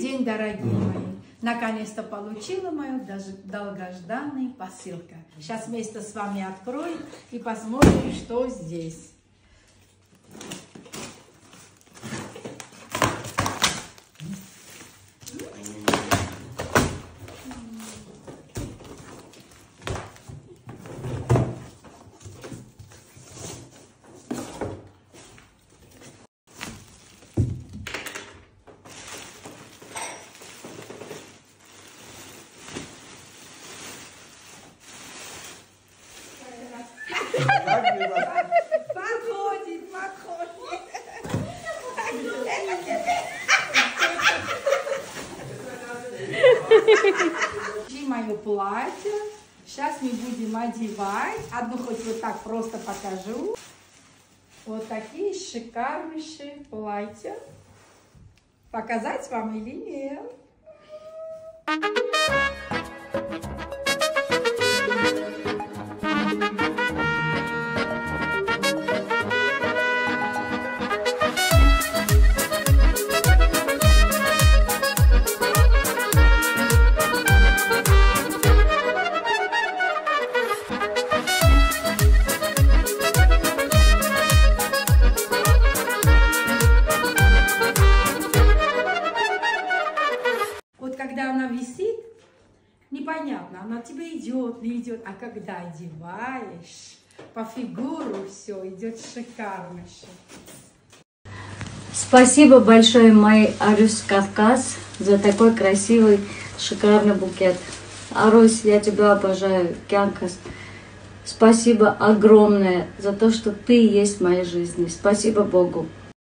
день, дорогие мои. Наконец-то получила мою даже долгожданную посылка. Сейчас вместе с вами откроем и посмотрим, что здесь. Подходит, подходит. И мое платье. Сейчас мы будем одевать. Одну хоть вот так просто покажу. Вот такие шикарнейшие платья. Показать вам или нет? Когда она висит, непонятно, она тебе идет, не идет, а когда одеваешь, по фигуру все идет шикарно. Спасибо большое, мой Арюс Кавказ, за такой красивый, шикарный букет. Арусь, я тебя обожаю, Кянкас. Спасибо огромное за то, что ты есть в моей жизни. Спасибо Богу.